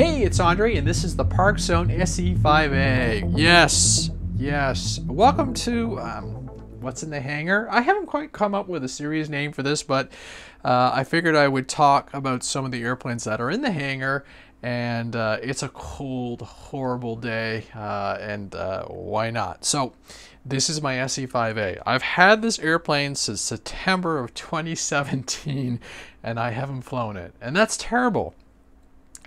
Hey, it's Andre, and this is the Park Zone SE5A. Yes, yes. Welcome to um, What's in the Hangar. I haven't quite come up with a serious name for this, but uh, I figured I would talk about some of the airplanes that are in the hangar. And uh, it's a cold, horrible day, uh, and uh, why not? So, this is my SE5A. I've had this airplane since September of 2017, and I haven't flown it, and that's terrible.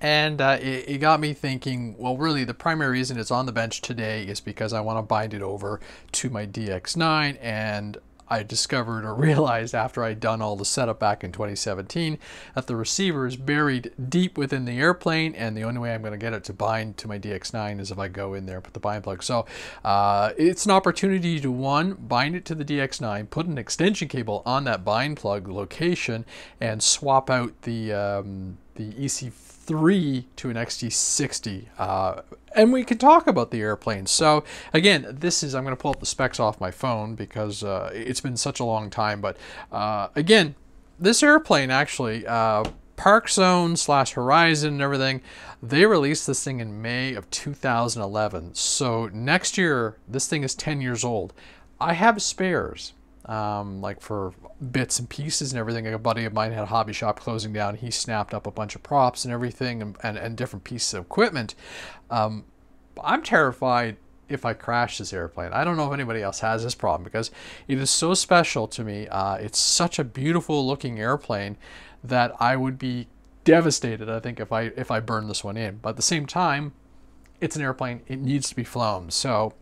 And uh, it, it, got me thinking, well, really, the primary reason it's on the bench today is because I want to bind it over to my DX9. And I discovered or realized after I'd done all the setup back in 2017 that the receiver is buried deep within the airplane. And the only way I'm going to get it to bind to my DX9 is if I go in there and put the bind plug. So uh, it's an opportunity to, one, bind it to the DX9, put an extension cable on that bind plug location, and swap out the, um, the EC 3 to an XT60. Uh, and we can talk about the airplane. So again, this is, I'm going to pull up the specs off my phone because uh, it's been such a long time. But uh, again, this airplane actually, uh, Park Zone slash Horizon and everything, they released this thing in May of 2011. So next year, this thing is 10 years old. I have spares um, like for bits and pieces and everything. a buddy of mine had a hobby shop closing down. He snapped up a bunch of props and everything and, and, and different pieces of equipment. Um, I'm terrified if I crash this airplane. I don't know if anybody else has this problem because it is so special to me. Uh, it's such a beautiful looking airplane that I would be devastated, I think, if I if I burn this one in. But at the same time, it's an airplane. It needs to be flown. So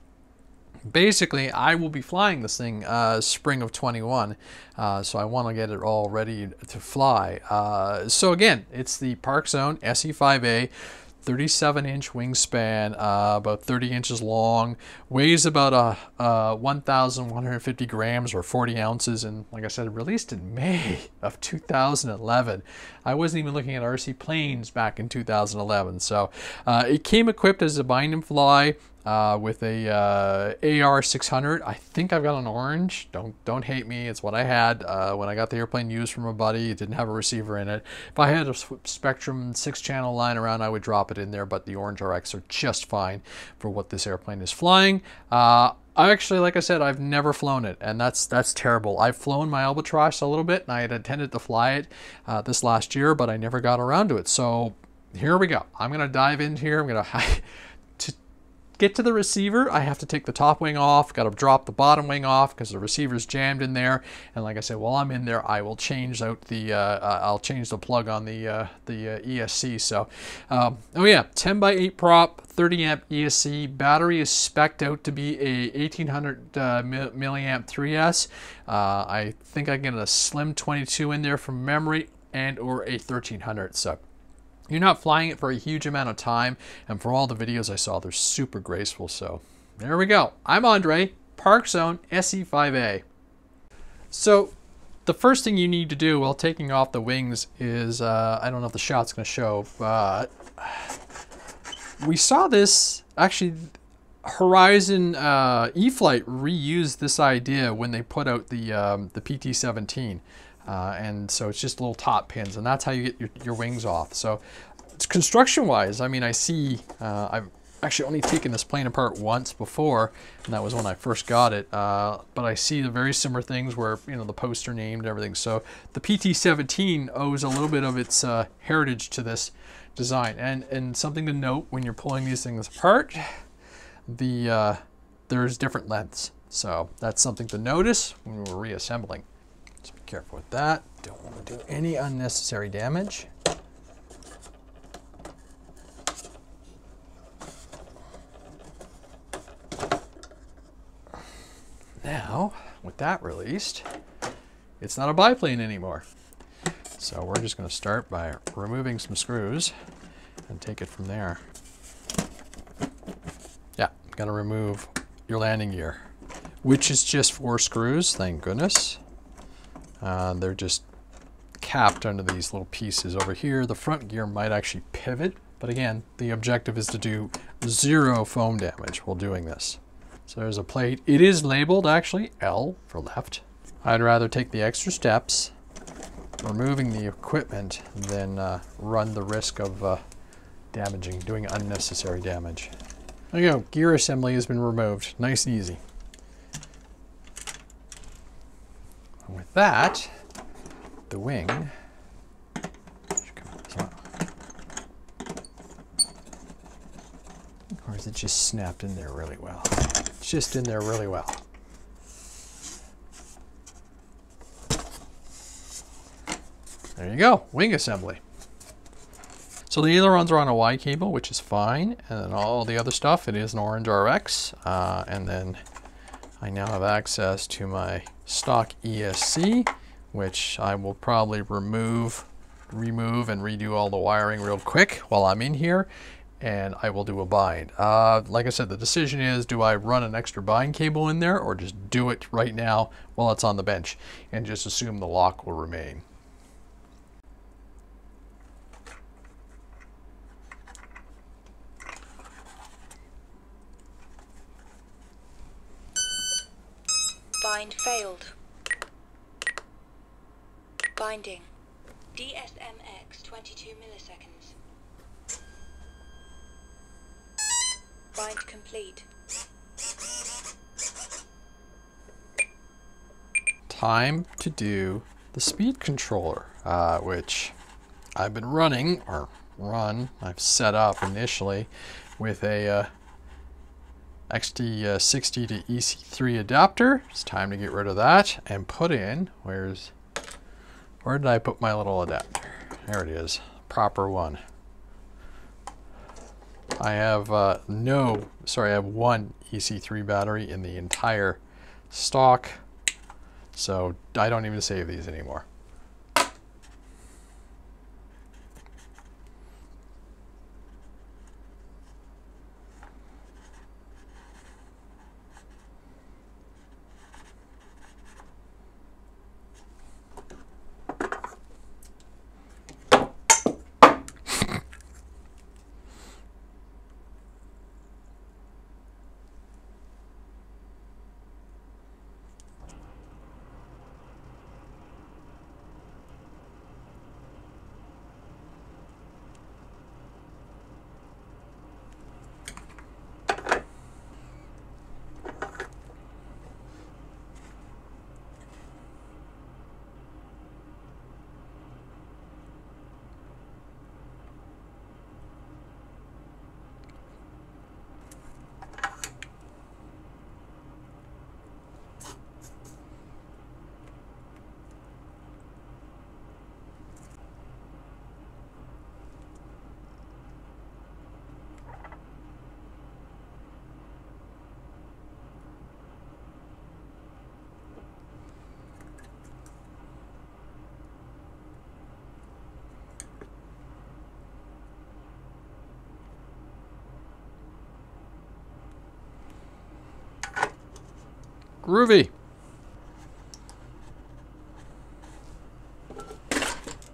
basically I will be flying this thing uh, spring of 21 uh, so I want to get it all ready to fly uh, so again it's the Park Zone SE5A 37 inch wingspan, uh, about 30 inches long, weighs about a, a 1,150 grams or 40 ounces, and like I said, released in May of 2011. I wasn't even looking at RC planes back in 2011, so uh, it came equipped as a bind and fly. Uh, with a uh, AR600. I think I've got an orange. Don't don't hate me. It's what I had uh, when I got the airplane used from a buddy. It didn't have a receiver in it. If I had a Spektrum six channel line around, I would drop it in there. But the orange RX are just fine for what this airplane is flying. Uh, I actually, like I said, I've never flown it, and that's that's terrible. I've flown my Albatross a little bit, and I had intended to fly it uh, this last year, but I never got around to it. So here we go. I'm gonna dive in here. I'm gonna get to the receiver, I have to take the top wing off, got to drop the bottom wing off because the receiver's jammed in there. And like I said, while I'm in there, I will change out the, uh, uh, I'll change the plug on the, uh, the uh, ESC. So, um, oh yeah, 10 by 8 prop, 30 amp ESC. Battery is spec'd out to be a 1800 uh, milliamp 3S. Uh, I think I can get a slim 22 in there from memory and or a 1300. So you're not flying it for a huge amount of time, and for all the videos I saw, they're super graceful. So there we go. I'm Andre, Park Zone SE5A. So the first thing you need to do while taking off the wings is, uh, I don't know if the shot's going to show, but we saw this, actually, Horizon uh, E-flite reused this idea when they put out the, um, the PT-17. Uh, and so it's just little top pins and that's how you get your, your wings off. So construction wise, I mean, I see, uh, I've actually only taken this plane apart once before, and that was when I first got it. Uh, but I see the very similar things where, you know, the poster named everything. So the PT-17 owes a little bit of its uh, heritage to this design. And, and something to note when you're pulling these things apart, the uh, there's different lengths. So that's something to notice when we're reassembling. Careful with that. Don't want to do any unnecessary damage. Now, with that released, it's not a biplane anymore. So we're just going to start by removing some screws and take it from there. Yeah, got to remove your landing gear, which is just four screws, thank goodness. Uh, they're just capped under these little pieces over here. The front gear might actually pivot, but again, the objective is to do zero foam damage while doing this. So there's a plate. It is labeled actually L for left. I'd rather take the extra steps removing the equipment than uh, run the risk of uh, damaging, doing unnecessary damage. There you go. Gear assembly has been removed. Nice and easy. And with that, the wing should come out as well. Or is it just snapped in there really well? It's just in there really well. There you go, wing assembly. So the ailerons are on a Y cable, which is fine, and then all the other stuff, it is an orange RX, uh, and then I now have access to my stock ESC, which I will probably remove, remove and redo all the wiring real quick while I'm in here, and I will do a bind. Uh, like I said, the decision is, do I run an extra bind cable in there or just do it right now while it's on the bench and just assume the lock will remain? Bind failed. Binding. DSMX 22 milliseconds. Bind complete. Time to do the speed controller, uh, which I've been running, or run, I've set up initially with a uh, XT60 to EC3 adapter. It's time to get rid of that and put in, where's, where did I put my little adapter? There it is, proper one. I have uh, no, sorry, I have one EC3 battery in the entire stock, so I don't even save these anymore. Groovy.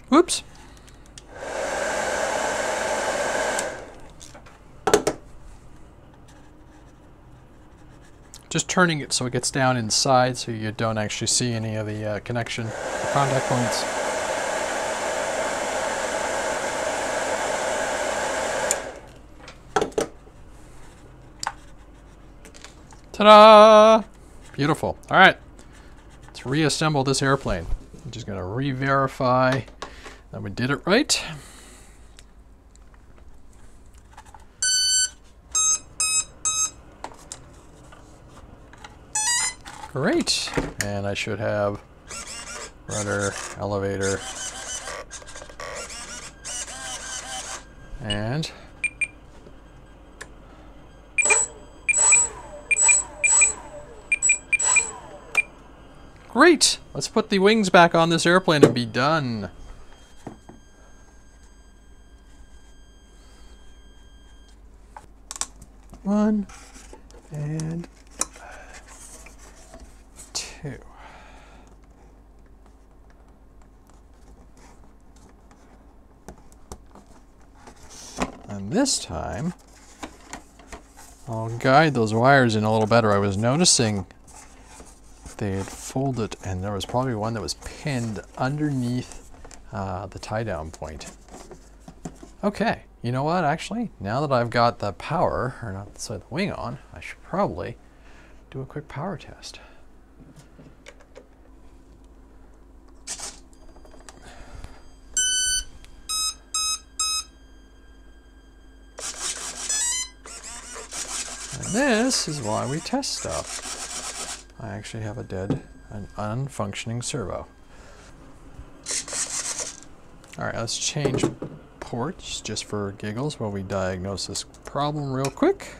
Whoops. Just turning it so it gets down inside so you don't actually see any of the uh, connection, the contact points. Ta-da! Beautiful. All right, let's reassemble this airplane. I'm just gonna re-verify that we did it right. Great, and I should have rudder, elevator, and Great! Let's put the wings back on this airplane and be done. One and two. And this time, I'll guide those wires in a little better. I was noticing they had folded and there was probably one that was pinned underneath uh, the tie down point. Okay, you know what? Actually, now that I've got the power, or not sorry, the wing on, I should probably do a quick power test. And this is why we test stuff. I actually have a dead, an unfunctioning servo. All right, let's change ports just for giggles while we diagnose this problem real quick.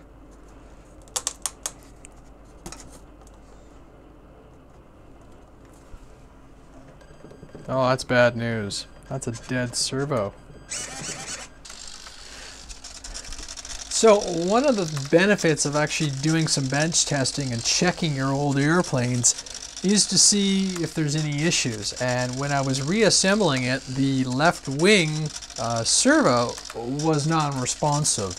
Oh, that's bad news. That's a dead servo. So one of the benefits of actually doing some bench testing and checking your old airplanes is to see if there's any issues. And when I was reassembling it, the left wing uh, servo was non-responsive.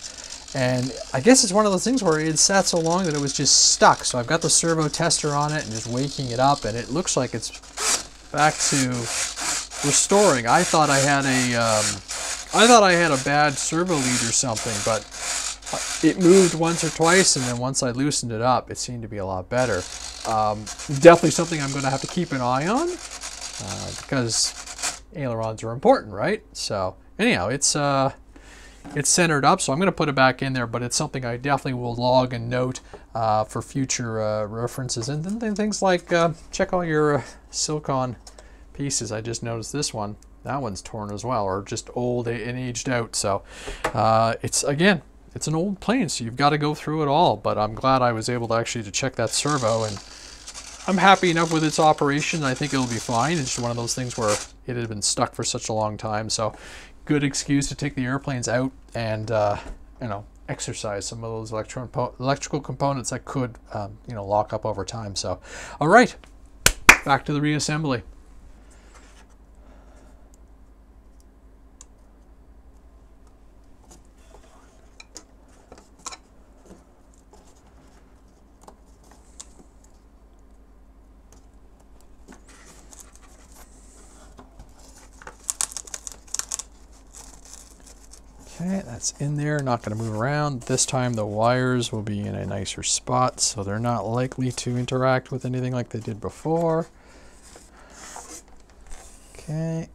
And I guess it's one of those things where it sat so long that it was just stuck. So I've got the servo tester on it and just waking it up and it looks like it's back to restoring. I thought I had a, um, I thought I had a bad servo lead or something, but it moved once or twice and then once I loosened it up, it seemed to be a lot better. Um, definitely something I'm going to have to keep an eye on uh, because ailerons are important, right? So anyhow, it's uh, it's centered up, so I'm going to put it back in there, but it's something I definitely will log and note uh, for future uh, references. And then things like uh, check all your uh, silicon pieces. I just noticed this one. That one's torn as well, or just old and aged out. So uh, it's, again, it's an old plane, so you've got to go through it all. But I'm glad I was able to actually to check that servo, and I'm happy enough with its operation. I think it'll be fine. It's just one of those things where it had been stuck for such a long time. So good excuse to take the airplanes out and uh, you know exercise some of those electrical components that could um, you know lock up over time. So, all right, back to the reassembly. Okay, that's in there, not going to move around. This time the wires will be in a nicer spot, so they're not likely to interact with anything like they did before. Okay.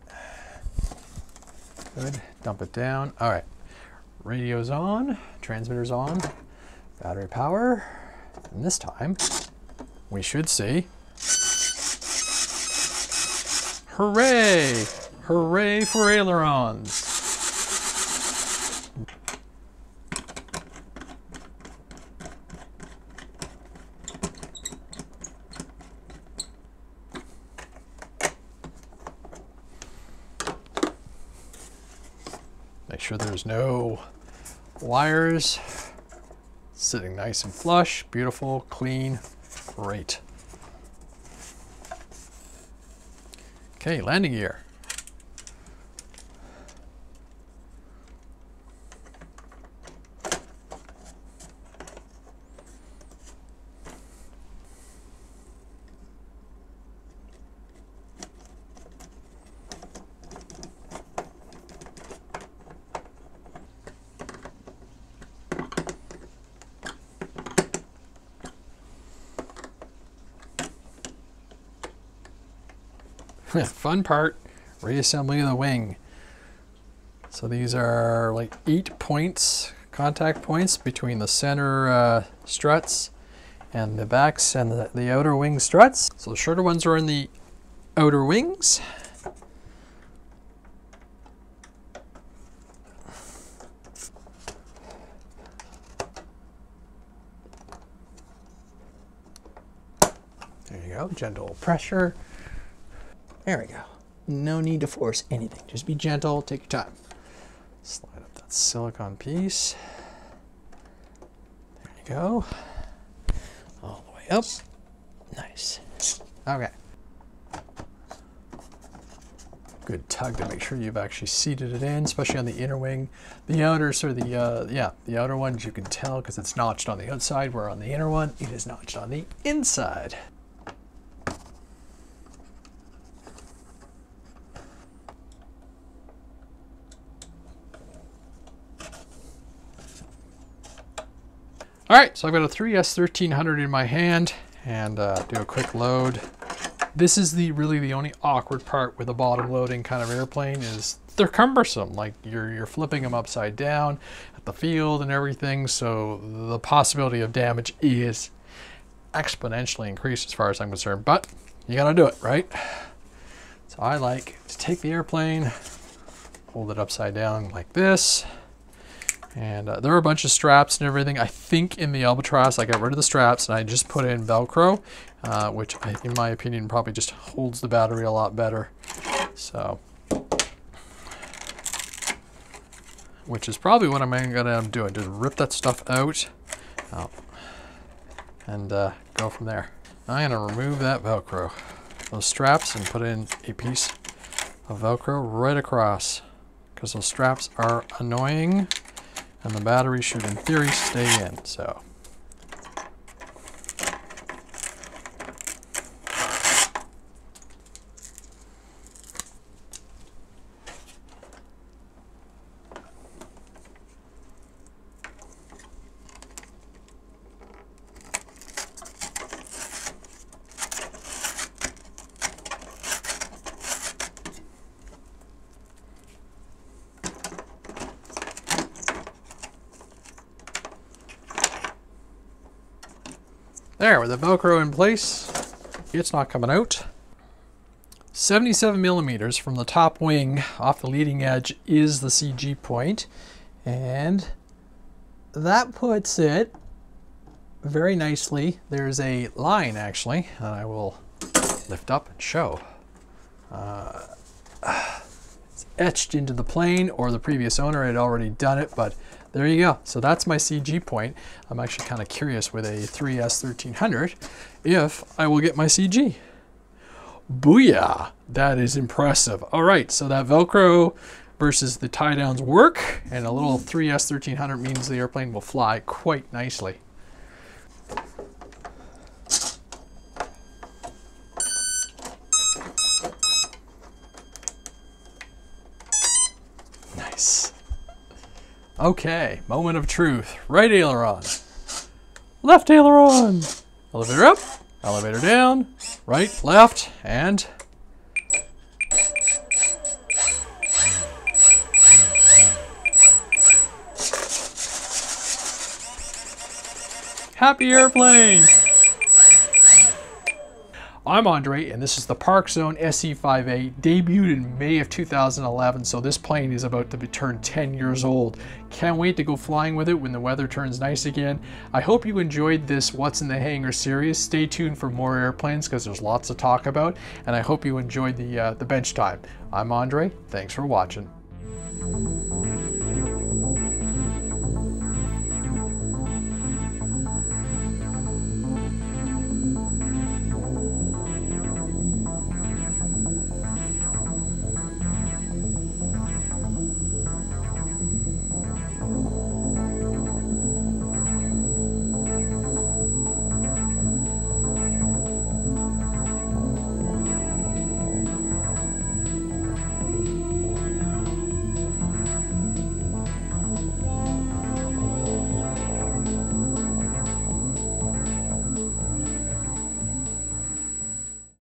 Good, dump it down. All right, radio's on, transmitter's on, battery power, and this time we should see Hooray! Hooray for ailerons! Make sure there's no wires. Sitting nice and flush, beautiful, clean, great. Okay, landing gear. Fun part, reassembling of the wing. So these are like eight points, contact points between the center uh, struts and the backs and the, the outer wing struts. So the shorter ones are in the outer wings. There you go, gentle pressure. There we go. No need to force anything. Just be gentle, take your time. Slide up that silicon piece. There you go. All the way up. Nice. Okay. Good tug to make sure you've actually seated it in, especially on the inner wing. The outer, sort of the, uh, yeah, the outer ones you can tell because it's notched on the outside, where on the inner one, it is notched on the inside. All right, so I've got a 3S1300 in my hand and uh, do a quick load. This is the really the only awkward part with a bottom loading kind of airplane is they're cumbersome. Like you're, you're flipping them upside down at the field and everything. So the possibility of damage is exponentially increased as far as I'm concerned, but you gotta do it, right? So I like to take the airplane, hold it upside down like this. And uh, there are a bunch of straps and everything. I think in the Albatross, I got rid of the straps and I just put in Velcro, uh, which I, in my opinion probably just holds the battery a lot better. So, which is probably what I'm end up doing. Just rip that stuff out oh, and uh, go from there. I'm gonna remove that Velcro, those straps, and put in a piece of Velcro right across because those straps are annoying and the battery should in theory stay in, so. There, with the Velcro in place, it's not coming out. 77 millimeters from the top wing off the leading edge is the CG point, and that puts it very nicely. There's a line actually that I will lift up and show. Uh, it's etched into the plane, or the previous owner had already done it, but there you go. So that's my CG point. I'm actually kind of curious with a 3S1300 if I will get my CG. Booyah! That is impressive. All right, so that Velcro versus the tie downs work, and a little 3S1300 means the airplane will fly quite nicely. Okay, moment of truth. Right aileron. Left aileron. Elevator up, elevator down, right, left, and... Happy airplane! I'm Andre, and this is the Park Zone SE5A, debuted in May of 2011, so this plane is about to be turned 10 years old. Can't wait to go flying with it when the weather turns nice again. I hope you enjoyed this What's in the Hangar series. Stay tuned for more airplanes because there's lots to talk about, and I hope you enjoyed the, uh, the bench time. I'm Andre, thanks for watching.